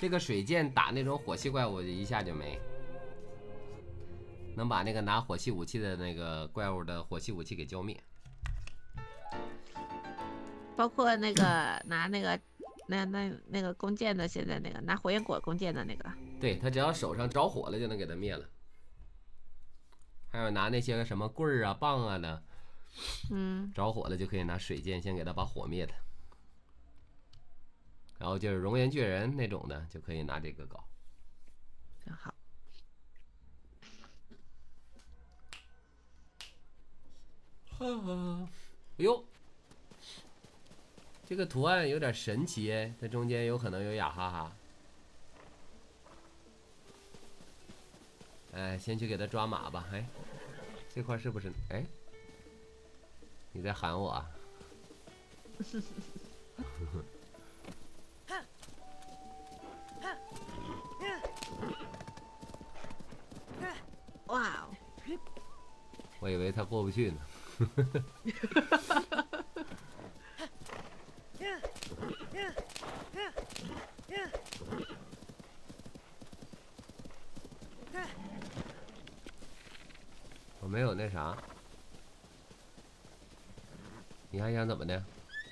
这个水箭打那种火系怪物一下就没，能把那个拿火系武器的那个怪物的火系武器给浇灭。包括那个 拿那个那那那个弓箭的，现在那个拿火焰果弓箭的那个，对他只要手上着火了就能给他灭了。还有拿那些个什么棍儿啊、棒啊的，嗯，着火了就可以拿水箭先给他把火灭了。然后就是熔岩巨人那种的，就可以拿这个搞。真好。哎呦，这个图案有点神奇哎，它中间有可能有雅哈哈。哎，先去给他抓马吧。哎，这块是不是？哎，你在喊我啊？哇哦！我以为他过不去呢。我没有那啥，你还想怎么的？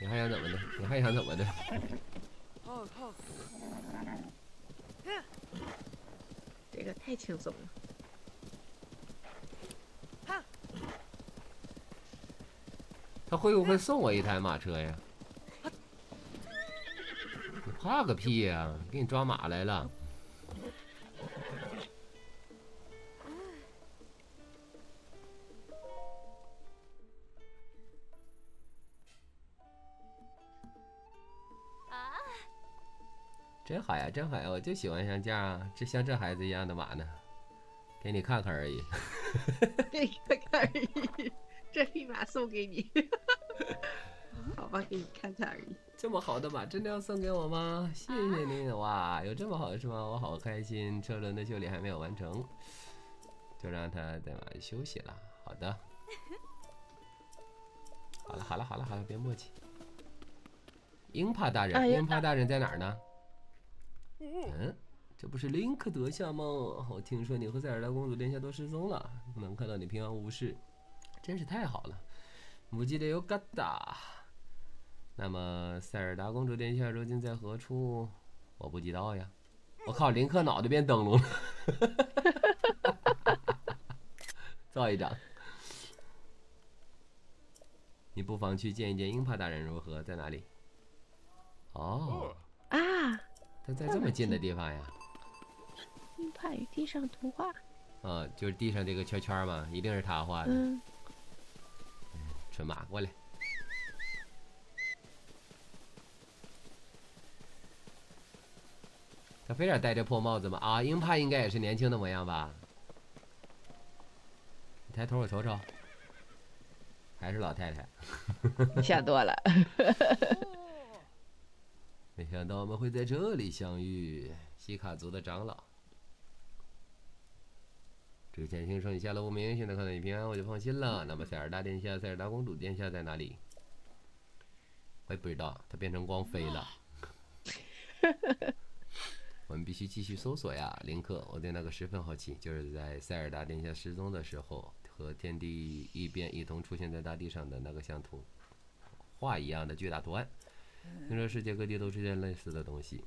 你还想怎么的？你还想怎么的？这个太轻松了。他会不会送我一台马车呀？你怕个屁呀！给你抓马来了。真好呀，真好呀！我就喜欢像这样，这像这孩子一样的马呢。给你看看而已。给你看看而已。这匹马送给你，好吧，给你看看而已。这么好的马，真的要送给我吗？谢谢您，哇，有这么好的是吗？我好开心。车轮的修理还没有完成，就让它在马上休息了。好的，好了，好了，好了，好了，别磨叽。鹰帕大人，鹰帕大人在哪儿呢？嗯，这不是林克德夏吗？我听说你和塞尔达公主殿下都失踪了，能看到你平安无事。真是太好了，母鸡的有疙瘩。那么塞尔达公主殿下如今在何处？我不知道呀。我靠，林克脑袋变灯笼了。造一张。你不妨去见一见鹰帕大人如何？在哪里？哦。啊！他在这么近的地方呀。鹰帕与地上图画。啊，就是地上这个圈圈嘛，一定是他画的。嗯。纯马过来，他非得戴这破帽子吗？啊，鹰帕应该也是年轻的模样吧？你抬头我瞅瞅，还是老太太。想多了。没想到我们会在这里相遇，西卡族的长老。之前听说你下落不明，现在看到你平安，我就放心了。那么塞尔达殿下、塞尔达公主殿下在哪里？我也不知道，他变成光飞了。我们必须继续搜索呀，林克。我对那个十分好奇，就是在塞尔达殿下失踪的时候，和天地异变一同出现在大地上的那个像图画一样的巨大图案。听说世界各地都出现类似的东西。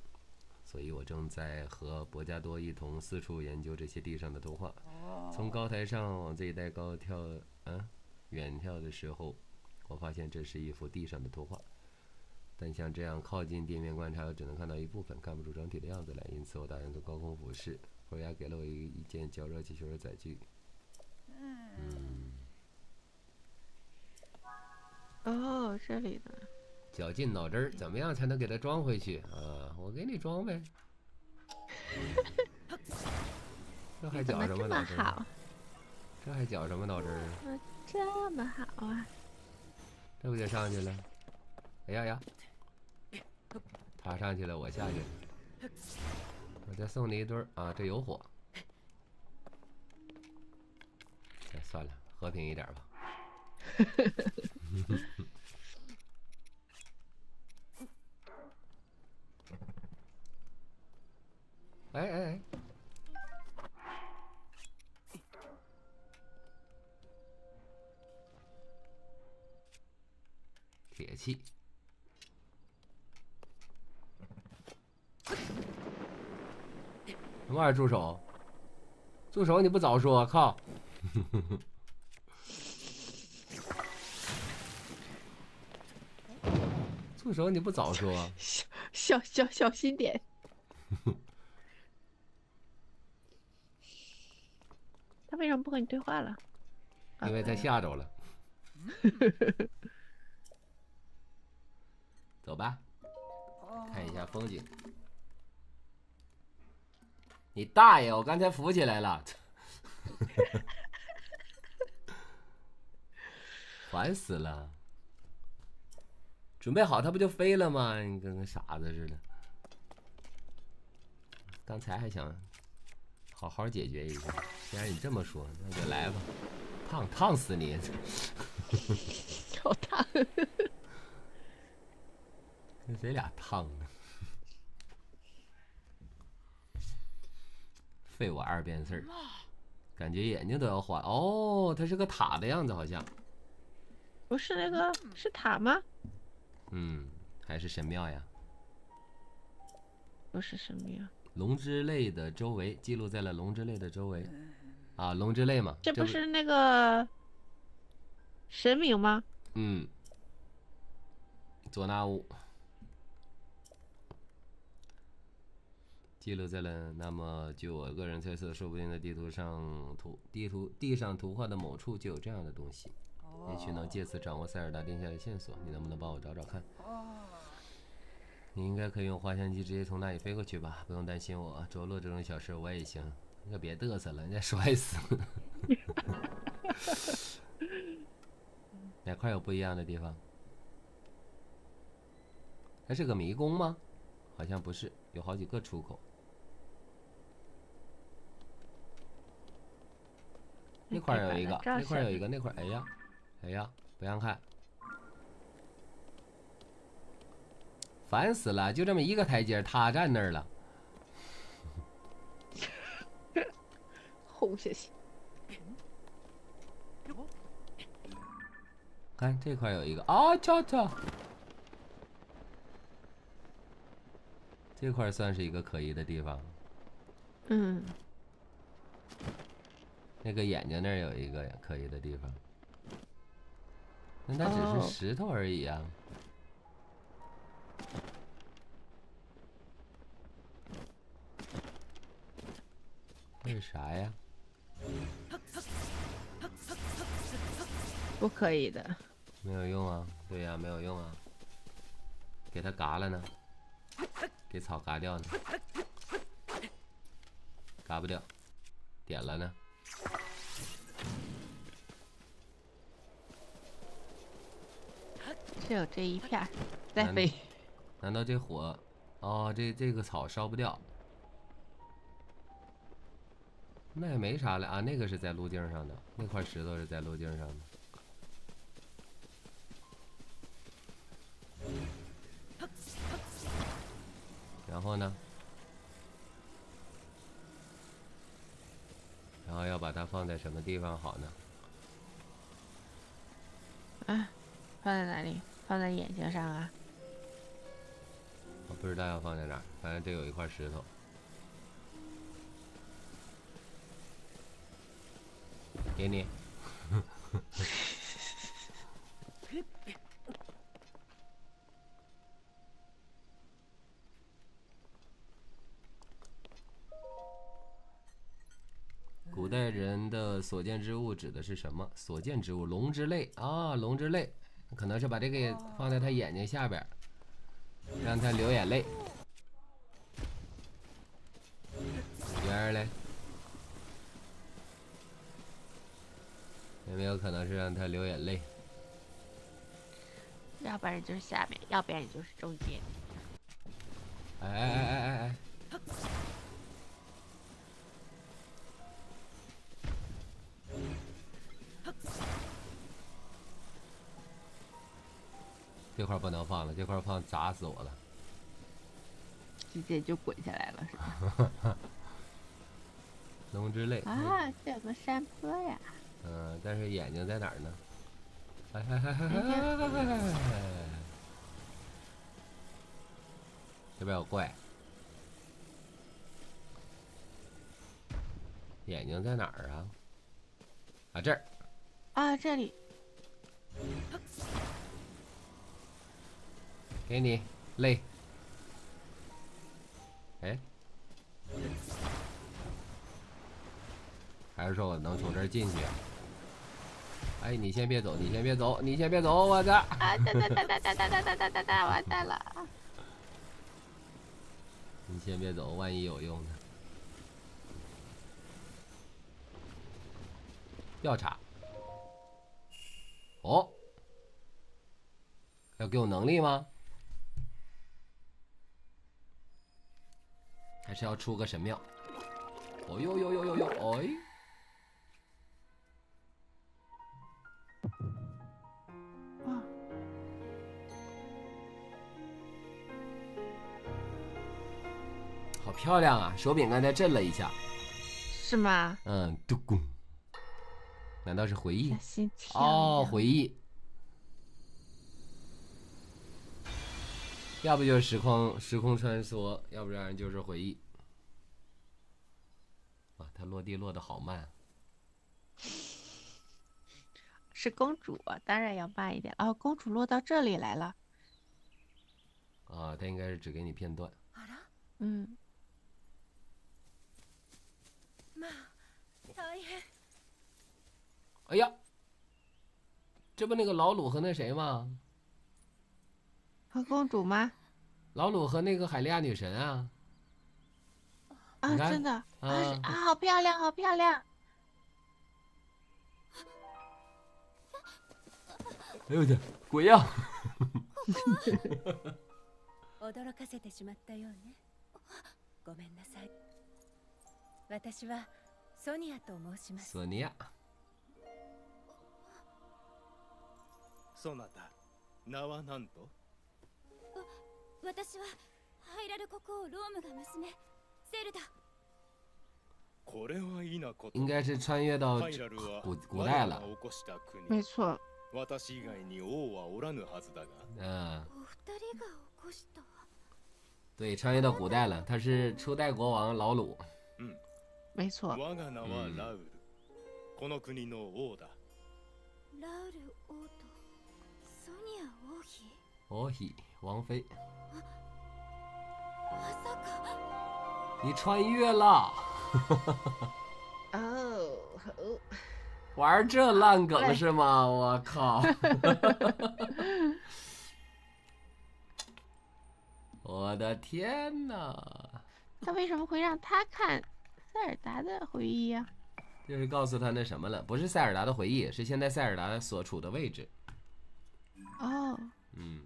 所以我正在和博加多一同四处研究这些地上的图画。从高台上往这一带高眺，嗯，远眺的时候，我发现这是一幅地上的图画。但像这样靠近地面观察，我只能看到一部分，看不出整体的样子来。因此，我打算从高空俯视。佛牙给了我一一件较热气球的载具。嗯。哦，这里的。绞尽脑汁儿，怎么样才能给它装回去啊？我给你装呗。这还绞什么脑汁儿？这还绞什么脑汁儿？这么好啊！这不就上去了？哎呀呀！他上去了，我下去了。我再送你一堆儿啊！这有火。哎，算了，和平一点吧。哎哎哎。铁器。什么玩意儿助手？助手你不早说靠。助手你不早说。小小小心点。不和你对话了？因为他吓着了。走吧，看一下风景。你大爷！我刚才扶起来了，烦死了。准备好，他不就飞了吗？你跟个傻子似的。刚才还想好好解决一下，既然你这么说，那就来吧，烫烫死你！好烫！跟谁俩烫呢？费我二遍事儿，感觉眼睛都要花哦。它是个塔的样子，好像。不是那个是塔吗？嗯，还是神庙呀？不是神庙。龙之泪的周围记录在了龙之泪的周围。啊，龙之泪嘛。这不是那个神明吗？嗯。佐纳乌。记录在了，那么据我个人猜测，说不定在地图上图地图地上图画的某处就有这样的东西，也许能借此掌握塞尔达殿下的线索。你能不能帮我找找看？你应该可以用滑翔机直接从那里飞过去吧，不用担心我着陆这种小事，我也行。你可别嘚瑟了，人家摔死了。哪块有不一样的地方？它是个迷宫吗？好像不是，有好几个出口。那块有一个，那块有一个，那块，哎呀，哎呀，不让看，烦死了！就这么一个台阶，他站那儿了，轰下去。看这块有一个，啊，瞧瞧，这块算是一个可疑的地方。嗯。那个眼睛那儿有一个可疑的地方，那它只是石头而已啊。那是啥呀？不可以的。没有用啊！对呀，没有用啊！给它嘎了呢，给草嘎掉呢，嘎不掉，点了呢。只有这一片，再飞。难道这火？哦，这这个草烧不掉。那也没啥了啊，那个是在路径上的，那块石头是在路径上的。然后呢？然后要把它放在什么地方好呢？啊，放在哪里？放在眼睛上啊！我不知道要放在哪儿，反正这有一块石头。给你。古代人的所见之物指的是什么？所见之物，龙之泪啊，龙之泪。可能是把这个放在他眼睛下边，让他流眼泪。圆儿嘞，有没有可能是让他流眼泪？要不然就是下面，要不然就是中间。哎哎哎哎哎哎！这块不能放了，这块放砸死我了。直接就滚下来了，是吧？龙之泪啊，这有个山坡呀。嗯但是眼睛在哪儿呢？这边有怪。眼睛在哪儿啊？啊这儿。啊这里。给你累。还是说我能从这儿进去啊？哎，你先别走，你先别走，你先别走，我的。啊哒哒哒哒哒哒哒哒哒哒，完蛋了。你先别走，万一有用呢？调查。哦，要给我能力吗？还是要出个神庙？哦呦呦呦呦呦！哎，好漂亮啊！手柄刚才震了一下。是吗？嗯，嘟咕。难道是回忆？哦，回忆。要不就是时空时空穿梭，要不然就是回忆。哇，它落地落的好慢。是公主，当然要慢一点。哦，公主落到这里来了。啊，它应该是只给你片段。嗯。哎呀，这不那个老鲁和那谁吗？和公主吗？老鲁和那个海利亚女神啊！啊，真的啊啊，好漂亮，好漂亮！哎呦我天，鬼呀！驚かせてしまったよね。ごめんなさい。私は ソニアと申します。索尼娅。そなた、名は何と？私はハイラル国王ロームが娘セルダ。これはいなこと。应该是穿越到古古代了。没错。私以外に王はおらぬはずだが。嗯。お二人が起こした。对，穿越到古代了。他是初代国王老鲁。没错。我名是拉乌尔，这个国家的国王。拉乌王后，索尼娅王妃？王妃，王妃。你穿越了。哦。玩这烂梗是吗？我靠！我的天哪！他为什么会让他看？塞尔达的回忆呀？就是告诉他那什么了，不是塞尔达的回忆，是现在塞尔达所处的位置。哦。嗯。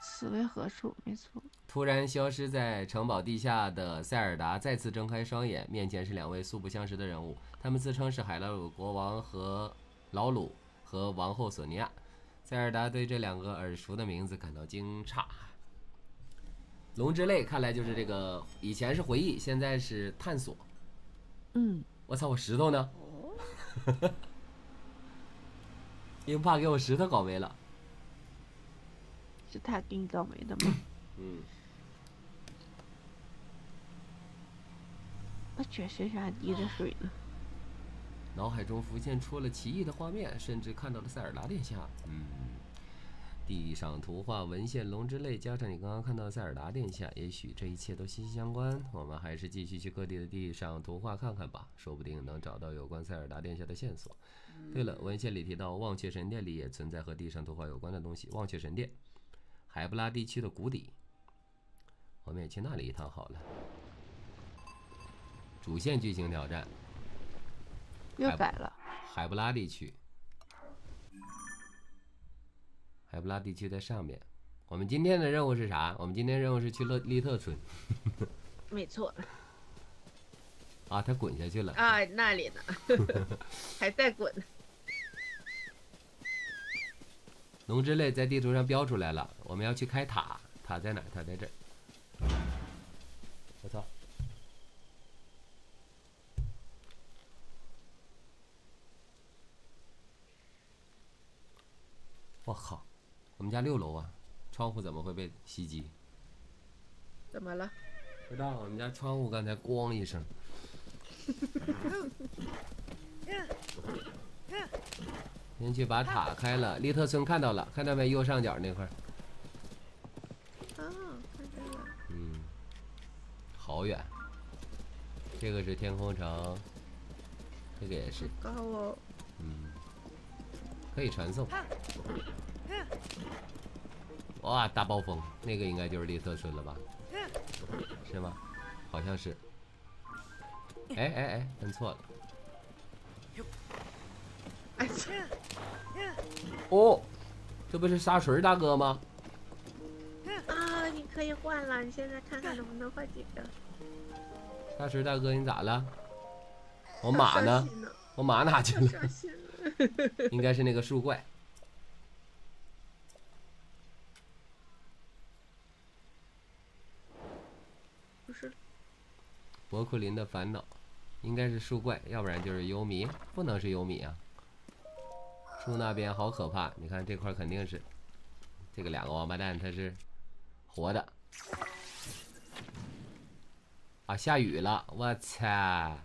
此为何处？没错。突然消失在城堡地下的塞尔达再次睁开双眼，面前是两位素不相识的人物，他们自称是海拉鲁国王和老鲁和王后索尼娅。塞尔达对这两个耳熟的名字感到惊诧。龙之泪看来就是这个，以前是回忆，现在是探索。嗯，我操，我石头呢？英帕给我石头搞没了。是他给你搞没的吗？嗯。我觉身上还滴着水呢。脑海中浮现出了奇异的画面，甚至看到了塞尔达殿下。嗯，地上图画、文献、龙之泪，加上你刚刚看到塞尔达殿下，也许这一切都息息相关。我们还是继续去各地的地上图画看看吧，说不定能找到有关塞尔达殿下的线索。对了，文献里提到忘却神殿里也存在和地上图画有关的东西。忘却神殿，海布拉地区的谷底，我们也去那里一趟好了。主线剧情挑战。又改了。海布拉地区，海布拉地区在上面。我们今天的任务是啥？我们今天任务是去勒利特村。没错。啊，他滚下去了。啊，那里呢？还在滚。龙之泪在地图上标出来了，我们要去开塔。塔在哪？塔在这儿。我操！我靠，我们家六楼啊！窗户怎么会被袭击？怎么了？不知道，我们家窗户刚才咣一声。先去把塔开了。利特村看到了，看到没？右上角那块儿，哦，看见了。嗯，好远。这个是天空城，这个也是，高哦，嗯，可以传送。哇，大暴风，那个应该就是利特村了吧？是吗？好像是。哎哎哎，摁错了。哎切，哦，这不是沙锤大哥吗？啊，你可以换了，你现在看看能不能换几个。沙锤大哥，你咋了？我马呢？我马哪去了。应该是那个树怪。伯库林的烦恼，应该是树怪，要不然就是幽米，不能是幽米啊。树那边好可怕，你看这块肯定是，这个两个王八蛋他是活的。啊，下雨了，我操！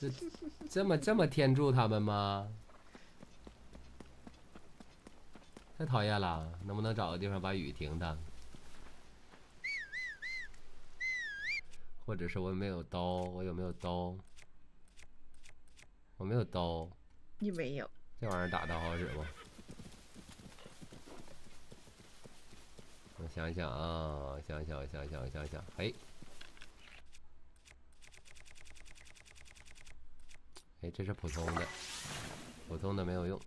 这这么这么天助他们吗？太讨厌了，能不能找个地方把雨停停？或者是我没有刀，我有没有刀？我没有刀，你没有。这玩意儿打的好使不？我想想啊，我想想，我想想，我想想，哎，哎，这是普通的，普通的没有用。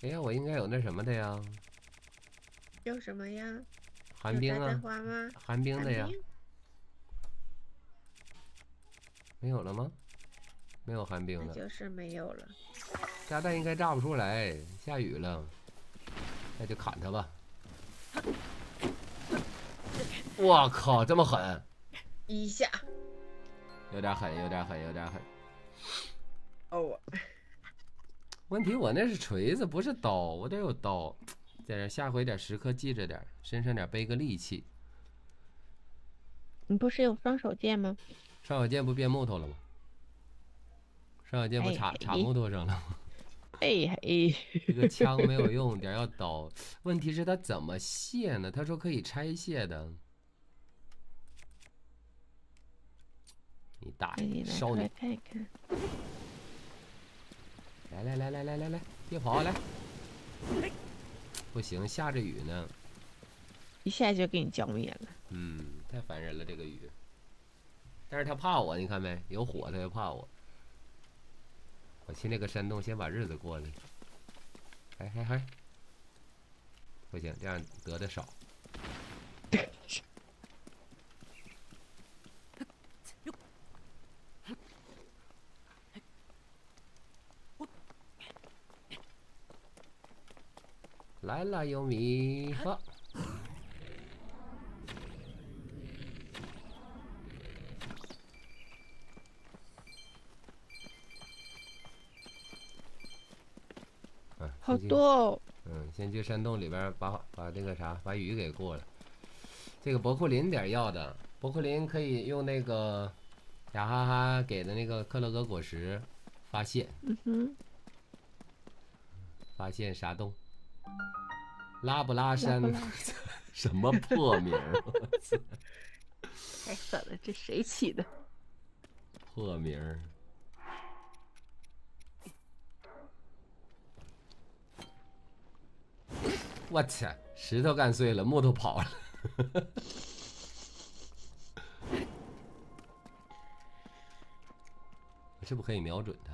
哎呀，我应该有那什么的呀，有什么呀？寒冰啊？寒冰的呀没有了吗？没有寒冰的，就是没有了。炸弹应该炸不出来，下雨了，那就砍他吧。我靠，这么狠，一下。有点狠，有点狠，有点狠。哦，问题我那是锤子，不是刀，我得有刀。在这下回点时刻记着点，身上点背个利器。你不是有双手剑吗？双手剑不变木头了吗？双手剑不哎插插木头上了吗？哎嘿，这个枪没有用，点要倒。问题是它怎么卸呢？他说可以拆卸的。你大爷，烧你。来来来来来来来，别跑来！不行，下着雨呢。一下就给你浇灭了。嗯，太烦人了这个雨。但是他怕我，你看没？有火，他就怕我。我去那个山洞，先把日子过了。哎哎哎，不行，这样得的少。来了，优米，好先去多哦，嗯，先去山洞里边把把那个啥，把雨给过了。这个伯库林点要的，伯库林可以用那个雅哈哈给的那个克洛格果实发现嗯哼，发现啥洞？拉布拉拉山 什么破名儿？太狠了，这谁起的？破名儿。我操！石头干碎了，木头跑了。我是不可以瞄准它？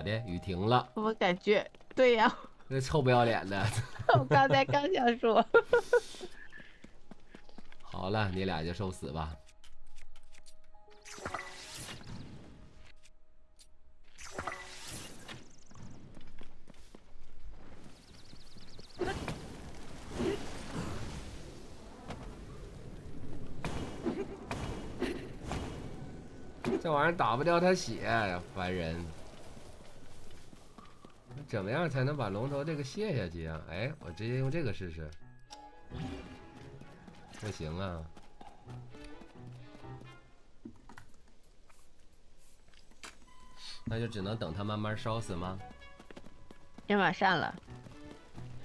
咋的？雨停了，我感觉，对呀、那臭不要脸的。我刚才刚想说，好了，你俩就受死吧。这玩意儿打不掉他血，烦人。怎么样才能把龙头这个卸下去啊？哎，我直接用这个试试。不行啊。那就只能等它慢慢烧死吗？要马上了。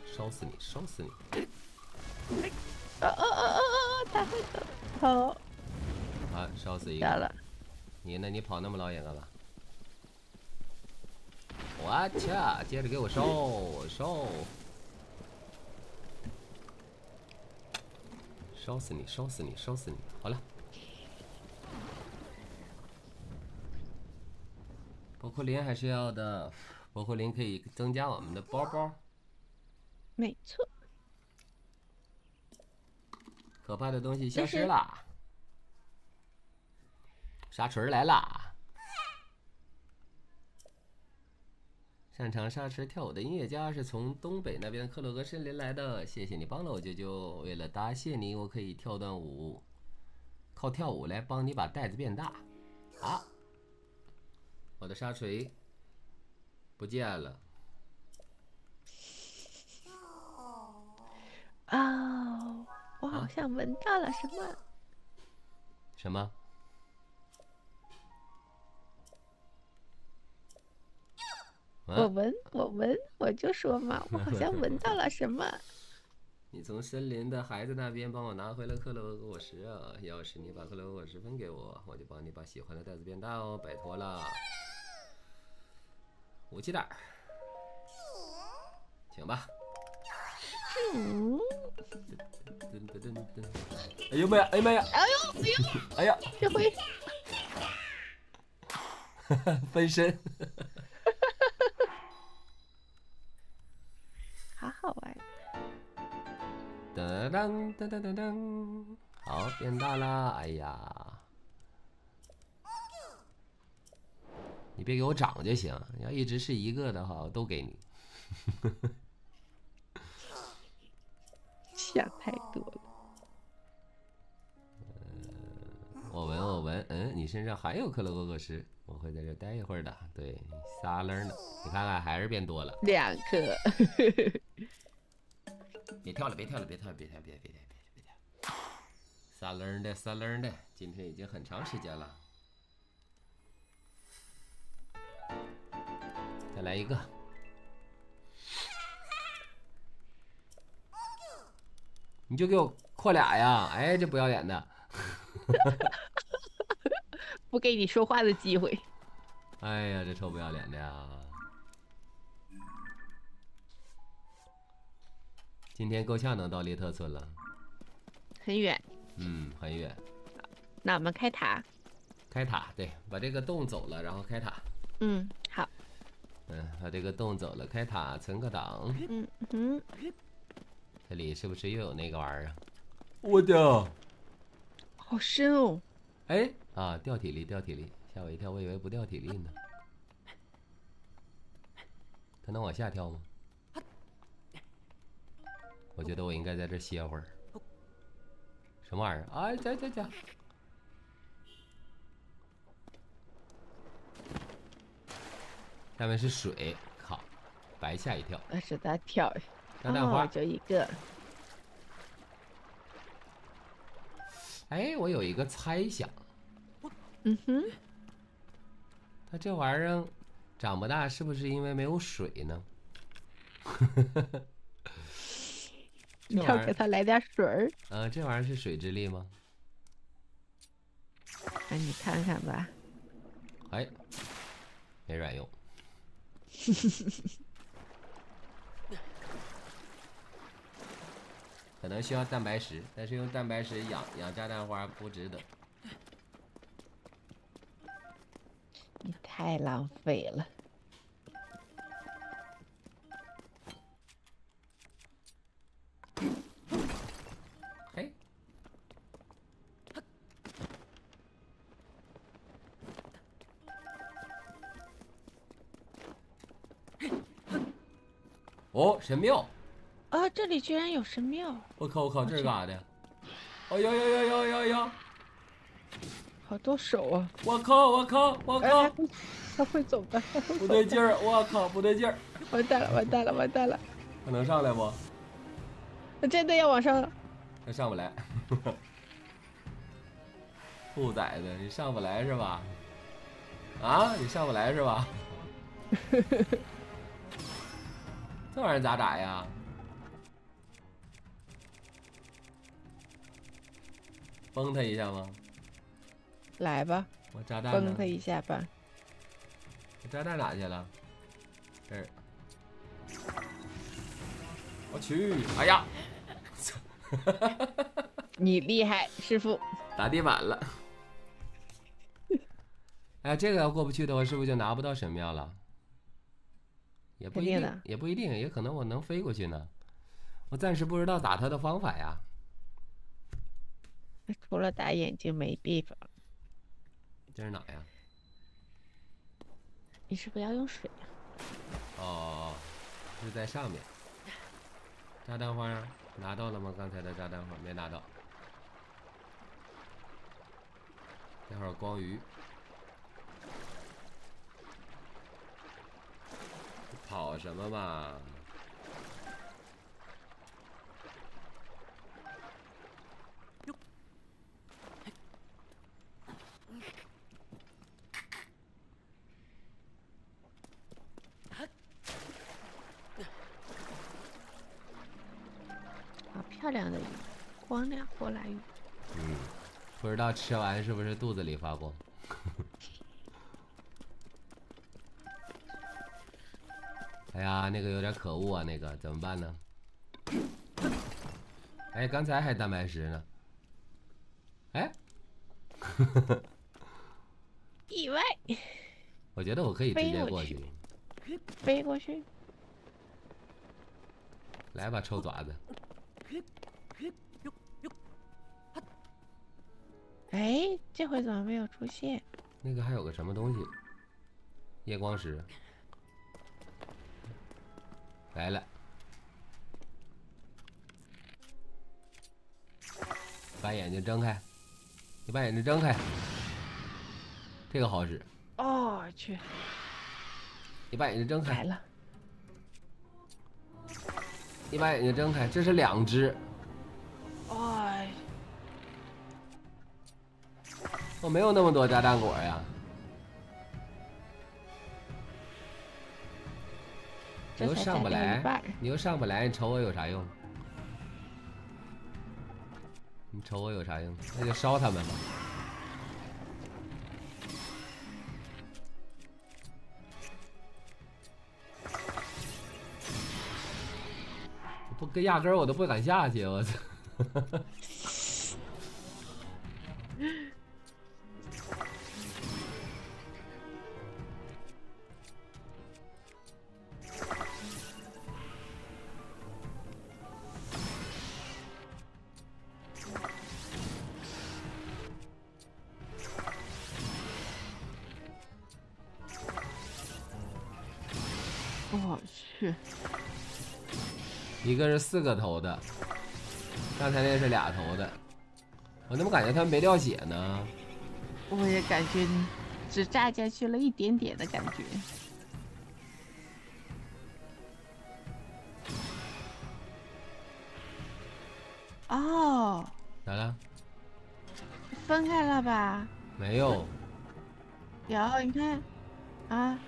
烧死你，烧死你！哦哦哦哦哦，他会走。好，啊，烧死一个。了。你呢？你跑那么老远干嘛？我去，接着给我烧烧！烧死你！烧死你！烧死你！好了。博库林还是要的，博库林可以增加我们的包包。没错。可怕的东西消失了。沙锤来啦！擅长沙池跳舞的音乐家是从东北那边克洛格森林来的。谢谢你帮了我舅舅，为了答谢你，我可以跳段舞，靠跳舞来帮你把袋子变大。啊！我的沙锤不见了。哦，我好像闻到了什么？什么？我闻，我闻，我就说嘛，我好像闻到了什么。你从森林的孩子那边帮我拿回了克罗格果实啊！要是你把克罗格果实分给我，我就帮你把喜欢的袋子变大哦，拜托了。武器袋，请吧。哎呦妈呀！哎呀妈呀！哎呦哎呦！哎呀！这回，分身。噔噔噔噔噔噔！好，变大啦！哎呀，你别给我长就行。你要一直是一个的话，我都给你。想太多了。我闻，我闻，嗯，你身上还有克洛格果实，我会在这待一会儿的。对，仨楞呢，你看看，还是变多了。两颗。别跳了，别跳了，别跳了，别跳，别跳别跳别别别跳！撒楞的，撒楞的，今天已经很长时间了。再来一个。你就给我扩俩呀！哎，这不要脸的，不给你说话的机会。哎呀，这臭不要脸的呀！今天够呛能到利特村了，很远。嗯，很远。那我们开塔。开塔，对，把这个洞走了，然后开塔。嗯，好。嗯，把这个洞走了，开塔，存个档。嗯嗯。这里是不是又有那个玩意儿啊？我的，好深哦！哎，啊，掉体力，掉体力，吓我一跳，我以为不掉体力呢。它能往下跳吗？我觉得我应该在这歇会儿。什么玩意儿？哎，这这这！下面是水，靠，白吓一跳。那是他跳。炸弹花就一个。哎，我有一个猜想。嗯哼。它这玩意儿长不大，是不是因为没有水呢？你 要给他来点水儿。啊，这玩意儿是水之力吗？那你看看吧。哎，没卵用。可能需要蛋白石，但是用蛋白石养养炸弹花不值得。你太浪费了。哦，神庙。啊！这里居然有神庙！我靠！我靠！这是干啥的？哦呦呦呦呦呦呦！好好多手啊！我靠！我靠！我靠！哎，他会走的，不对劲儿！我靠！不对劲儿！完蛋了！完蛋了！完蛋了！他能上来不？他真的要往上了。他上不来。兔崽子，你上不来是吧？啊，你上不来是吧？这玩意儿咋打呀？崩他一下吗？来吧，我炸弹？崩他一下吧。我炸弹哪去了？这儿。我去！哎呀！你厉害，师傅。打地板了。哎，这个要过不去的话，是不是就拿不到神庙了？也不一定，也不一定，也可能我能飞过去呢。我暂时不知道打他的方法呀。除了打眼睛没地方。这是哪呀？你是不是要用水呀？哦，是在上面。炸弹花拿到了吗？刚才的炸弹花没拿到。待会儿光鱼。跑什么嘛？好漂亮的鱼，光亮过来鱼。嗯，不知道吃完是不是肚子里发光。哎呀，那个有点可恶啊！那个怎么办呢？哎，刚才还蛋白石呢。哎，意外。我觉得我可以直接过去。飞过去。来吧，臭爪子。哎，这回怎么没有出现？那个还有个什么东西？夜光石。来了，把眼睛睁开，你把眼睛睁开，这个好使。哦去，你把眼睛睁开。来了，你把眼睛睁开，这是两只。哎，我没有那么多炸弹果呀。你又上不来，你又上不来，你瞅我有啥用？你瞅我有啥用？那就烧他们吧。不，跟压根儿我都不敢下去，我操！一个是四个头的，刚才那是俩头的，我怎么感觉他们没掉血呢？我也感觉只炸下去了一点点的感觉。哦，咋了？分开了吧？没有，有，你看，啊。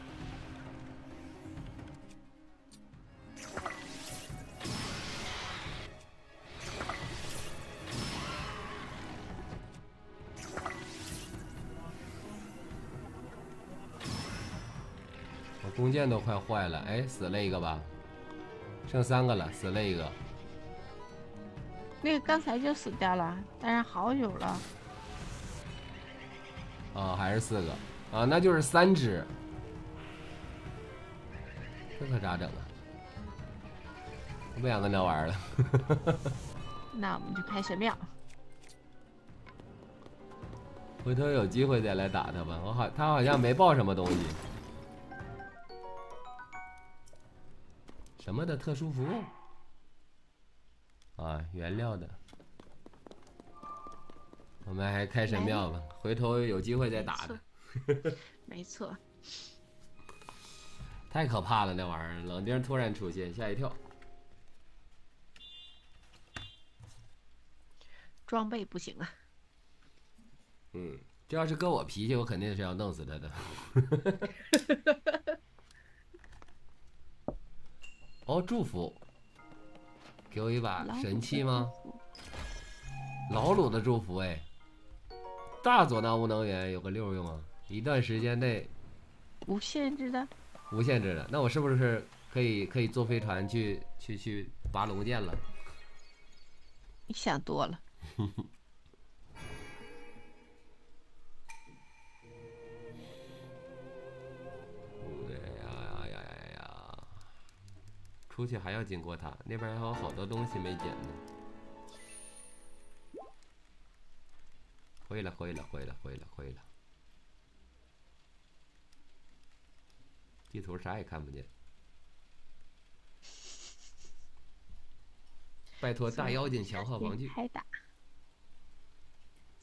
弓箭都快坏了，哎，死了一个吧，剩三个了，死了一个。那个刚才就死掉了，但是好久了。啊，还是四个啊，那就是三只。这可咋整啊？我不想跟他玩了。那我们就开神庙。回头有机会再来打他吧。我好，他好像没爆什么东西。什么的特殊服务？啊，原料的。我们还开神庙吧，回头有机会再打的。没错，太可怕了，那玩意儿冷丁突然出现，吓一跳。装备不行啊。嗯，这要是搁我脾气，我肯定是要弄死他的。哦，祝福，给我一把神器吗？老鲁的祝福哎，大佐那无能源有个六用啊，一段时间内无限制的，无限制的，那我是不是可以可以坐飞船去去去拔龙剑了？你想多了。出去还要经过他那边，还有好多东西没捡呢。回了，回了，回了，回了，回了。地图啥也看不见。拜托大妖精强化防具。开打。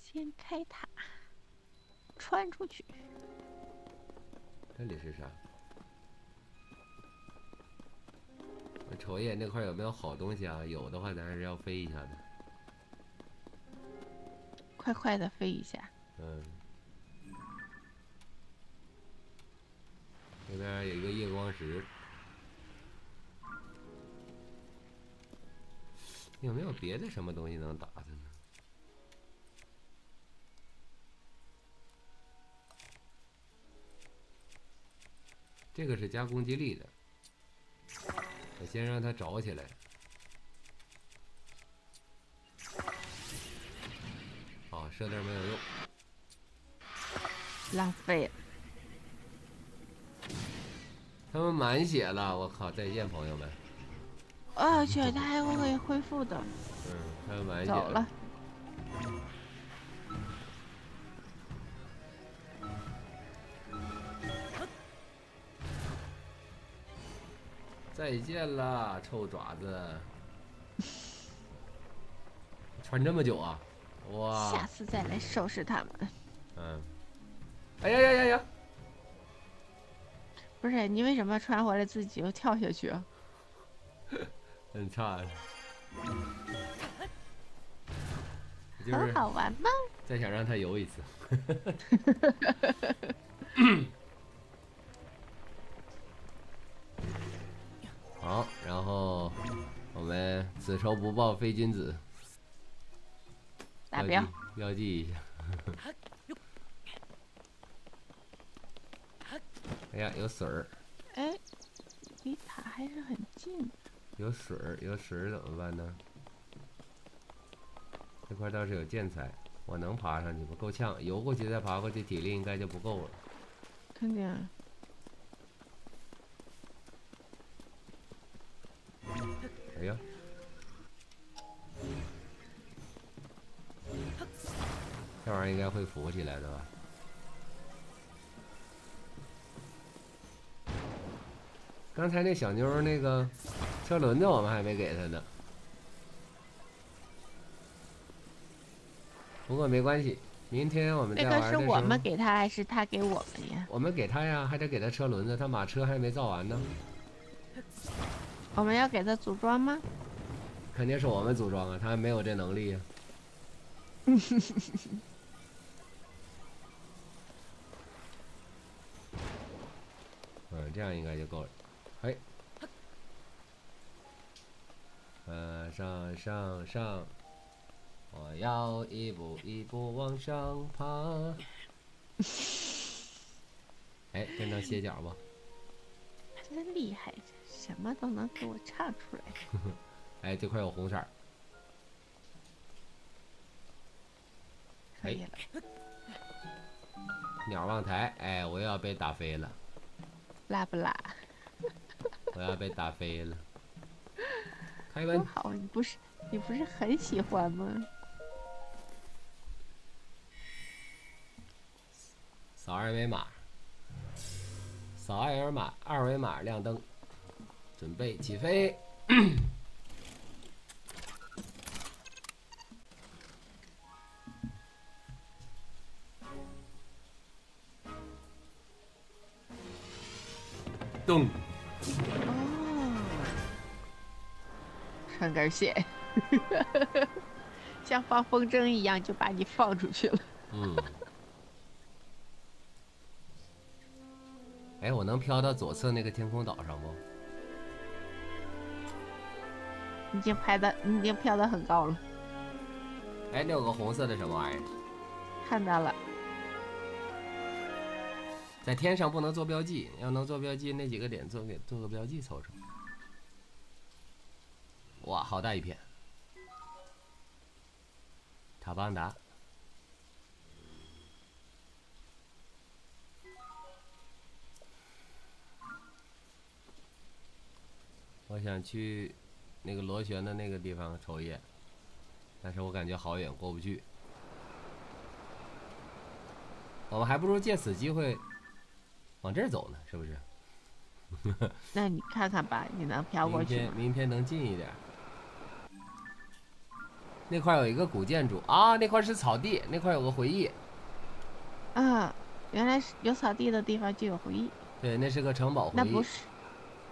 先开塔，穿出去。这里是啥？瞅一眼那块有没有好东西啊？有的话，咱还是要飞一下的。快快的飞一下。嗯。那边有一个夜光石。有没有别的什么东西能打他呢？这个是加攻击力的。我先让它着起来。啊，射灯没有用，浪费了。他们满血了，我靠！再见，朋友们。我，去，他还会恢复的。嗯，他们满血走了。再见了，臭爪子！穿这么久啊？哇！下次再来收拾他们。嗯。哎呀呀呀呀！不是你为什么穿回来自己又跳下去啊？很差。很好玩吗？再想让他游一次。此仇不报非君子。达标，标记一下。哎呀，有水儿。哎，离塔还是很近。有水儿，有水儿怎么办呢？这块倒是有建材，我能爬上去不？够呛，游过去再爬过去，体力应该就不够了。看见。哎呀，这玩意儿应该会浮起来的吧？刚才那小妞那个车轮子我们还没给她呢，不过没关系，明天我们再玩那个是我们给他还是他给我们呀？我们给他呀，还得给他车轮子，他马车还没造完呢。我们要给他组装吗？肯定是我们组装啊，他还没有这能力呀。嗯，这样应该就够了。哎，呃，上上上，我要一步一步往上爬。哎，变成歇脚吧。真厉害！什么都能给我唱出来。哎，这块有红色儿。可以了。鸟望台，哎，我又要被打飞了。拉不辣？我要被打飞了。开门。好，你不是你不是很喜欢吗？扫二维码。扫二维码，二维码亮灯。准备起飞！咚，哦，穿根线，像放风筝一样就把你放出去了。嗯。哎，我能飘到左侧那个天空岛上不？已经拍的，已经飘的很高了。哎，那有个红色的什么玩意儿？看到了。在天上不能做标记，要能做标记，那几个点做给做个标记凑凑。哇，好大一片！塔邦达。我想去那个螺旋的那个地方瞅一眼，但是我感觉好远，过不去。我们还不如借此机会。往这儿走呢，是不是？那你看看吧，你能飘过去明天明天能近一点。那块有一个古建筑啊，那块是草地，那块有个回忆。啊，原来是有草地的地方就有回忆。对，那是个城堡回忆。那不是，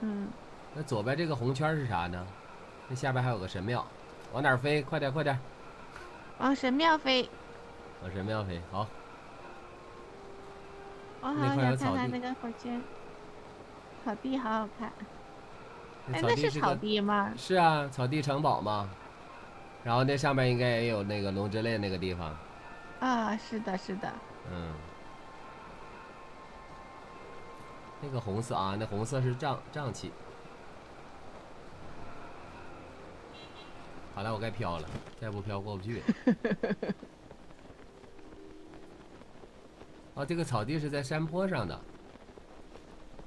嗯。那左边这个红圈是啥呢？那下边还有个神庙，往哪飞？快点，快点！往神庙飞。往神庙飞，好。我好想看看那个火箭，草地好好看。哎，那是草地吗？是啊，草地城堡嘛。然后那上面应该也有那个龙之泪那个地方。啊，是的，是的。嗯。那个红色啊，那红色是瘴瘴气。好了，我该飘了，再不飘过不去。哦，这个草地是在山坡上的，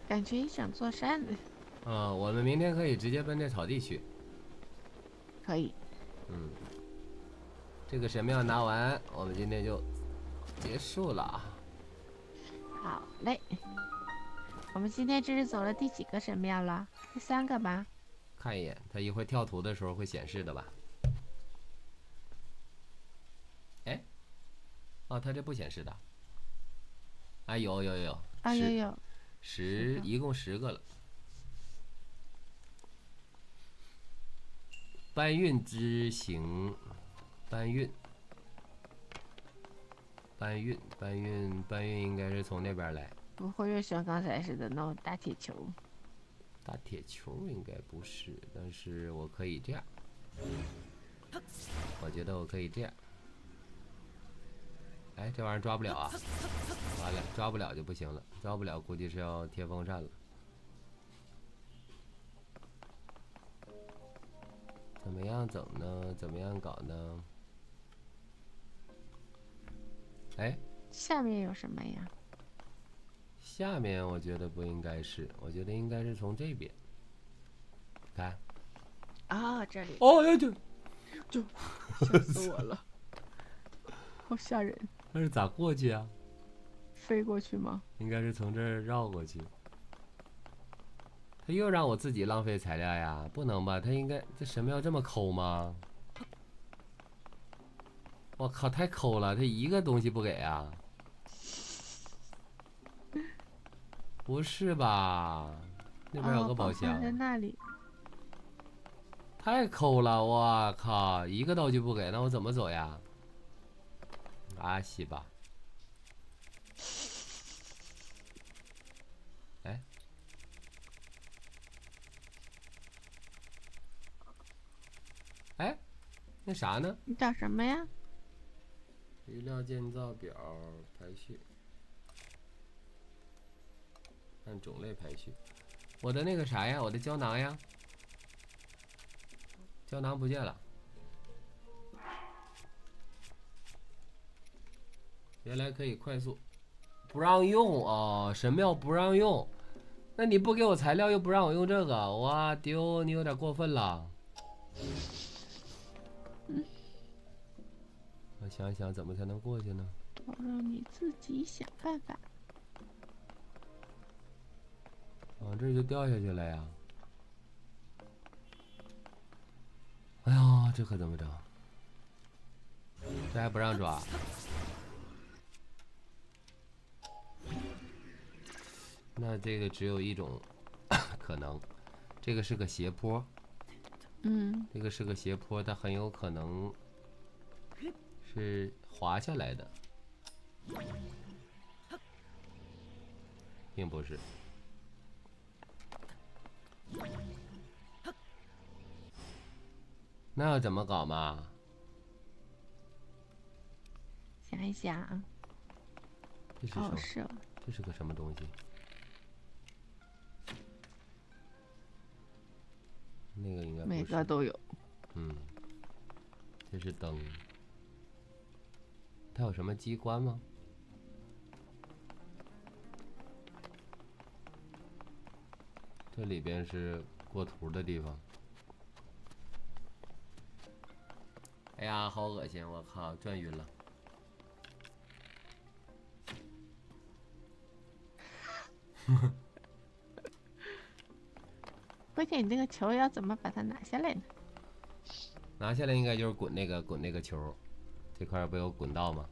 感觉想坐山的。嗯，我们明天可以直接奔这草地去。可以。嗯，这个神庙拿完，我们今天就结束了啊。好嘞，我们今天这是走了第几个神庙了？第三个吧。看一眼，它一会儿跳图的时候会显示的吧？哎，哦，它这不显示的。啊，有有有，啊有有，十一共十个了。搬运之行，搬运，搬运，搬运，搬运，应该是从那边来。不会又像刚才似的弄大铁球？大铁球应该不是，但是我可以这样。我觉得我可以这样。哎，这玩意儿抓不了啊！完了，抓不了就不行了，抓不了估计是要贴风扇了。怎么样整呢？怎么样搞呢？哎，下面有什么呀？下面我觉得不应该是，我觉得应该是从这边。看。啊，这里。哦，哎就就 吓死我了，好吓人。那是咋过去啊？飞过去吗？应该是从这儿绕过去。他又让我自己浪费材料呀？不能吧？他应该这神庙这么抠吗？我靠，太抠了！他一个东西不给啊？不是吧？那边有个宝箱。在那里。太抠了！我靠，一个道具不给，那我怎么走呀？阿西吧，哎，哎，那啥呢？你找什么呀？余料建造表排序，按种类排序。我的那个啥呀？我的胶囊呀？胶囊不见了。原来可以快速，不让用啊！神庙不让用，那你不给我材料又不让我用这个，哇丢！你有点过分了。我想想怎么才能过去呢？我让你自己想办法。往这就掉下去了呀！哎呀，这可怎么整？这还不让抓？那这个只有一种 可能。这个是个斜坡，嗯，这个是个斜坡，它很有可能是滑下来的，并不是。那要怎么搞嘛？想一想啊，这是什么？哦是哦，这是个什么东西？那个应该每。个都有。嗯，这是灯。它有什么机关吗？这里边是过图的地方。哎呀，好恶心！我靠，转晕了。关键你那个球要怎么把它拿下来呢？拿下来应该就是滚那个滚那个球，这块不有滚道吗？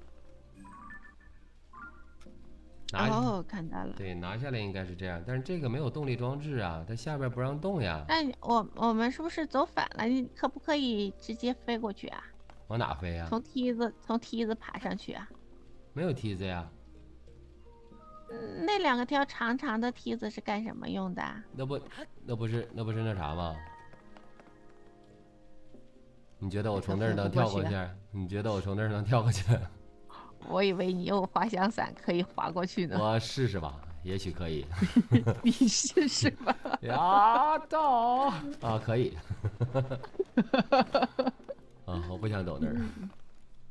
拿、哦，看到了。对，拿下来应该是这样，但是这个没有动力装置啊，它下边不让动呀。那我我们是不是走反了？你可不可以直接飞过去啊？往哪飞呀？从梯子从梯子爬上去啊？没有梯子呀，嗯，那两个条长长的梯子是干什么用的啊？那不那不是那不是那啥吗？你觉得我从那儿能跳过去？你觉得我从那儿能跳过去？我以为你有滑翔伞可以滑过去呢。我试试吧，也许可以。你试试吧。呀，到啊，可以。啊，我不想走那儿，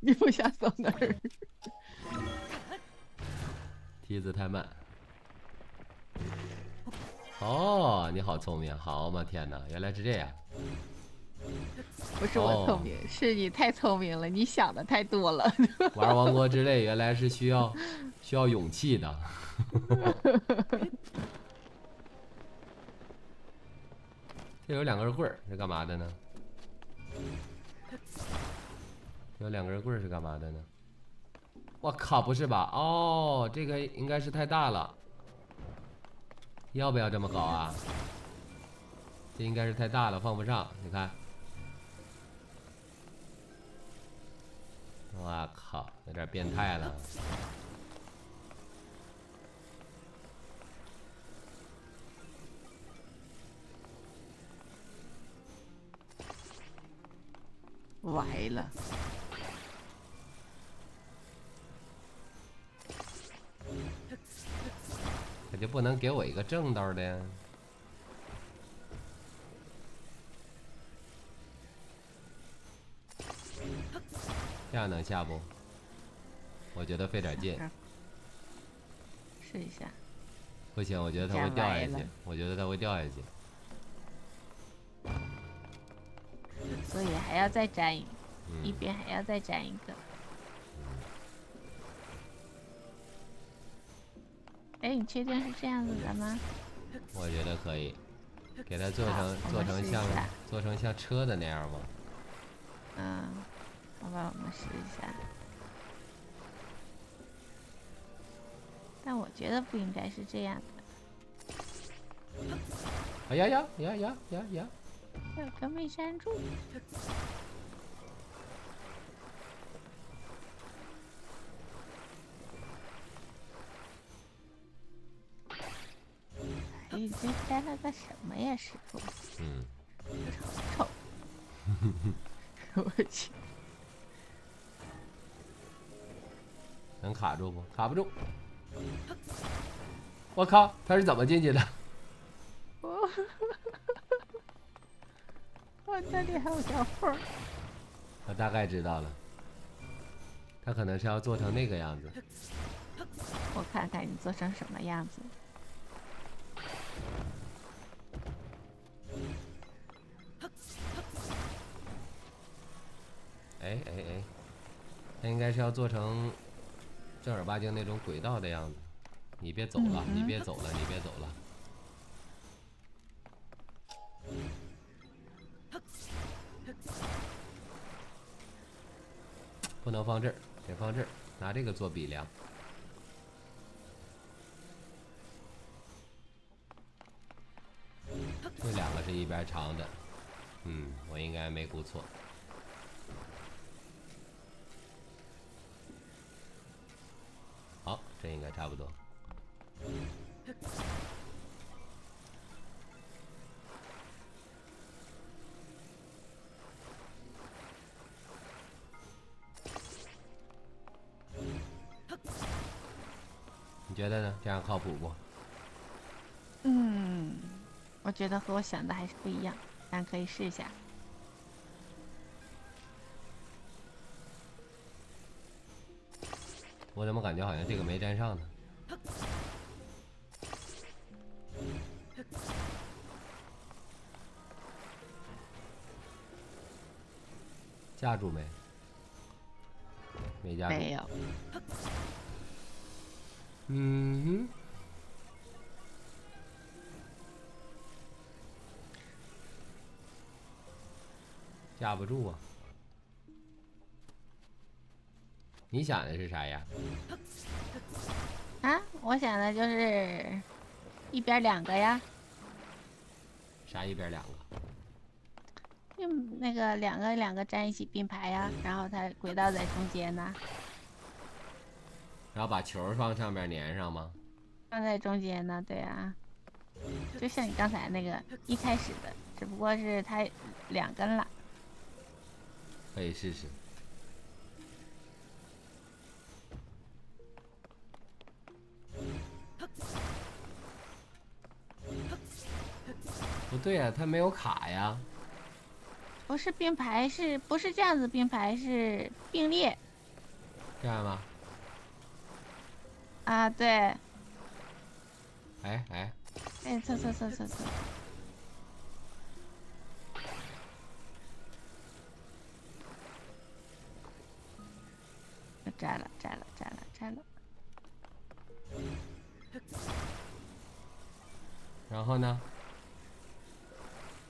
你不想走那儿？梯子太慢。哦，你好聪明，好嘛，天哪，原来是这样。不是我聪明，是你太聪明了，你想的太多了。玩王国之泪原来是需要需要勇气的。这有两根棍儿是干嘛的呢？有两根棍儿是干嘛的呢？我靠，不是吧？哦，这个应该是太大了。要不要这么搞啊？这应该是太大了，放不上。你看。我靠，有点变态了。歪了。他就不能给我一个正道的呀？这样能下不？我觉得费点劲。试一下。不行，我觉得它会掉下去。我觉得它会掉下去。所以还要再粘一，嗯、一边还要再粘一个。哎，你确定是这样子的吗？我觉得可以，给它做成做成像做成像车的那样吗？嗯，好吧，我们试一下。但我觉得不应该是这样的。哎呀呀呀呀呀呀！有个没粘住。哎，这粘了个什么呀，师傅？嗯。丑丑。我去。能卡住不？卡不住。我靠，他是怎么进去的？哦，我这里还有条缝。我大概知道了，他可能是要做成那个样子。我看看你做成什么样子。哎哎哎，他应该是要做成正儿八经那种轨道的样子。你别走了，嗯、你别走了，你别走了。不能放这儿，得放这儿，拿这个做比量。是一边长的，嗯，我应该没估错。好，这应该差不多。你觉得呢？这样靠谱不？嗯，我觉得和我想的还是不一样，但可以试一下。我怎么感觉好像这个没粘上呢？架住没？没架住。没有，嗯哼。架不住啊！你想的是啥呀？啊，我想的就是一边两个呀，啥一边两个？就那个两个两个站一起并排呀，然后它轨道在中间呢，然后把球放上面粘上吗？放在中间呢，对啊，就像你刚才那个一开始的，只不过是它两根了。可以试试。不对呀、他没有卡呀。不是并排，是不是这样子并排？是并列这样吗？啊？对，哎哎，哎，错错错错错，摘了摘了摘了摘了，然后呢？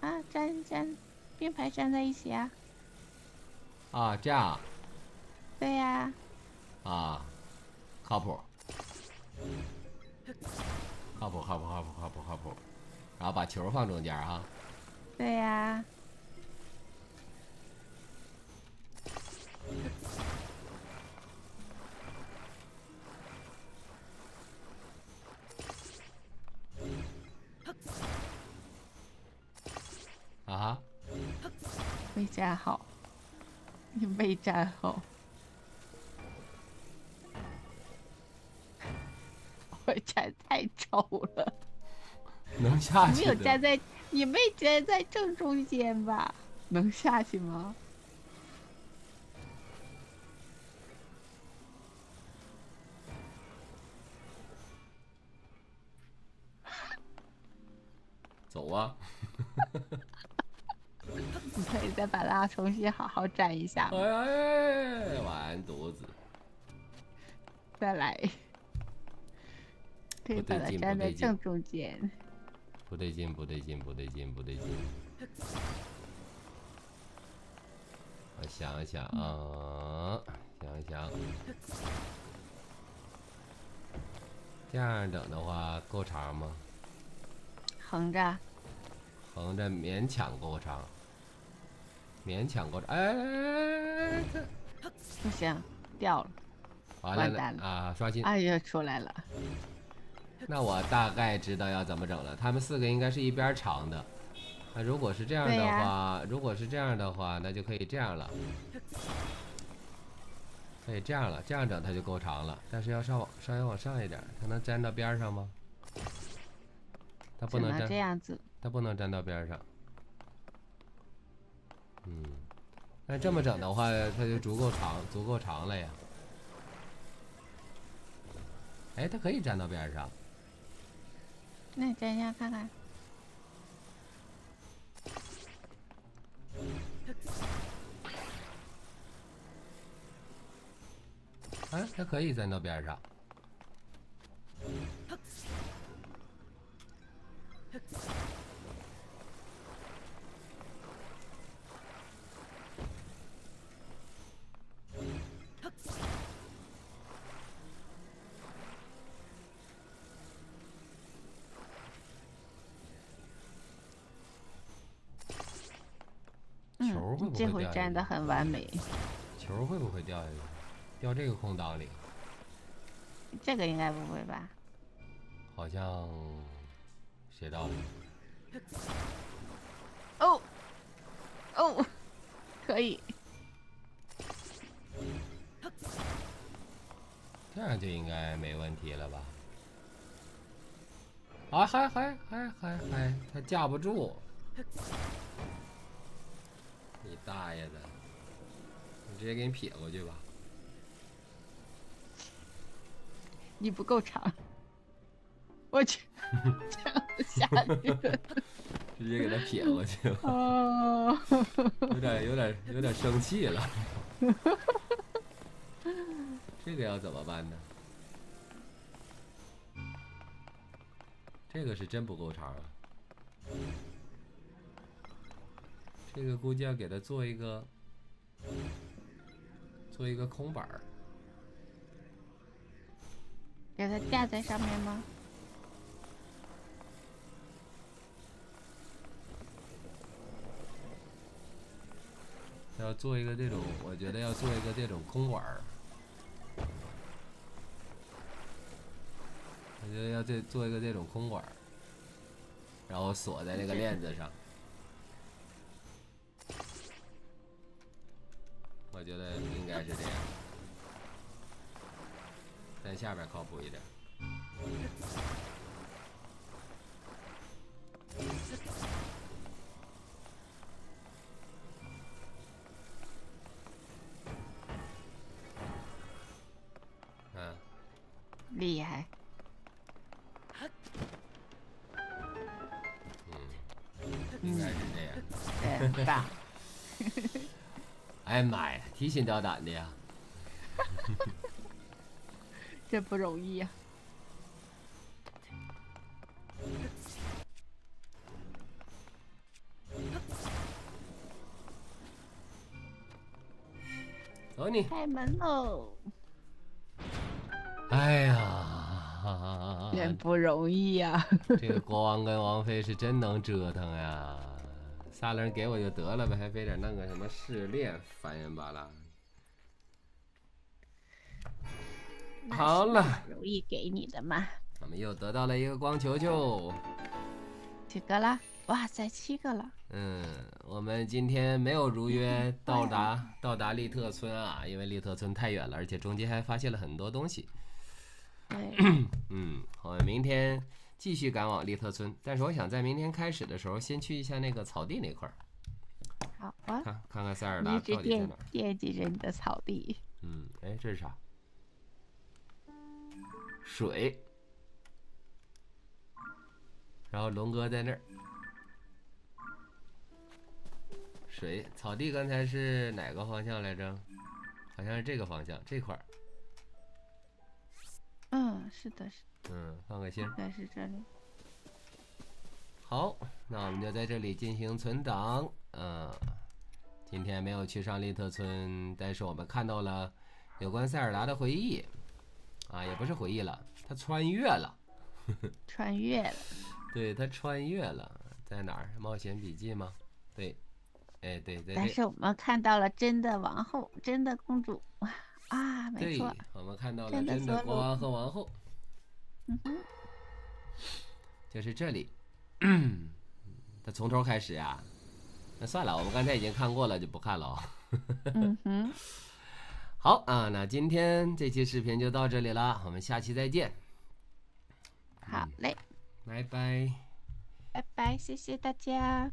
啊，站站并排站在一起啊？啊，这样对呀、啊，靠谱，靠谱，靠谱，靠谱，靠谱，靠谱。然后把球放中间啊。对呀、啊哈，没站好，你没站好，我站太丑了。能下去的。有站在，你没站在正中间吧？能下去吗？走啊！你可以再把它重新好好粘一下哎完犊子！再来，可以把它站在正中间。不对劲，不对劲，不对劲，不对劲。我想想啊，想想，这样整的话够长吗？横着，横着勉强够长，勉强够着。哎，不行，掉了。完了完蛋了啊！刷新。哎呀，出来了。那我大概知道要怎么整了。他们四个应该是一边长的。那如果是这样的话，如果是这样的话，那就可以这样了。可以这样了，这样整它就够长了。但是要稍往稍微往上一点，它能粘到边上吗？它不只能粘，样子。它不能粘到边上。那这么整的话，它就足够长，足够长了呀。哎，它可以粘到边儿上。那你站一下看看。哎，它可以粘到边儿上。这回？粘的很完美，球会不会掉下去？掉这个空档里，这个应该不会吧？好像谁到了？哦，哦，可以，这样就应该没问题了吧？啊，还还还还还，他架不住！你大爷的！我直接给你撇过去吧。你不够长，我去，这样子下去了。直接给他撇过去了，哦，有点有点有点生气了。这个要怎么办呢？这个是真不够长啊！这个估计要给他做一个做一个空板儿，给它架在上面吗？要做一个这种，我觉得要做一个这种空管儿。我觉得要这做一个这种空管儿，然后锁在那个链子上。但下边靠谱一点。嗯，厉害，嗯应该是这样。哎呀妈呀，提心吊胆的呀！真不容易呀、走你！开门喽！哎呀，真不容易呀、这个国王跟王妃是真能折腾呀！仨人给我就得了呗，还非得弄个什么试炼，烦人巴拉。好了，容易给你的嘛。我们又得到了一个光球球。几个了？哇塞，七个了！嗯，我们今天没有如约到达到达利特村啊，因为利特村太远了，而且中间还发现了很多东西。对，嗯，我们明天继续赶往利特村，但是我想在明天开始的时候，先去一下那个草地那块儿，好啊，看看看塞尔达到底在哪儿。惦记着你的草地。嗯，哎，这是啥？水。然后龙哥在那儿。水，草地刚才是哪个方向来着？好像是这个方向，这块儿。嗯，是的，是嗯，放个心儿。应该是这里。好，那我们就在这里进行存档。嗯，今天没有去上利特村，但是我们看到了有关塞尔达的回忆。啊，也不是回忆了，他穿越了。穿越了，对他穿越了，在哪儿？冒险笔记吗？对，哎对，对但是我们看到了真的王后，真的公主啊，没对错，，我们看到了真的国王和王后，嗯哼，就是这里。他从头开始啊、那算了，我们刚才已经看过了，就不看了啊、嗯哼，好啊，那今天这期视频就到这里了，我们下期再见，好嘞，拜拜。拜拜，谢谢大家。